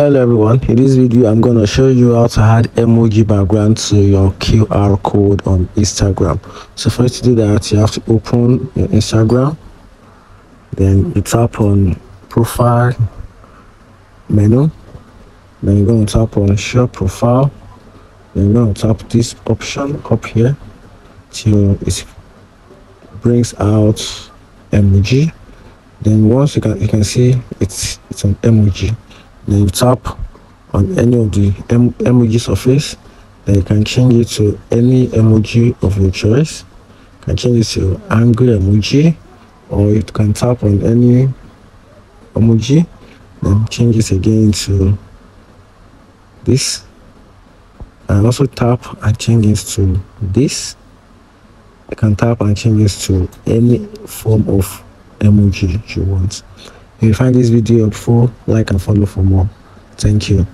hello everyone. In this video i'm gonna show you how to add emoji background to your qr code on instagram. So first to do that you have to open your instagram then you tap on profile menu then you're going to tap on share profile then you're going to tap this option up here till it brings out emoji. Then once you can you can see it's it's an emoji then you tap on any of the em emoji surface then you can change it to any emoji of your choice. You can change it to angry emoji or you can tap on any emoji. Then change it again to this. And also tap and change it to this. You can tap and change it to any form of emoji you want if you find this video helpful like and follow for more. Thank you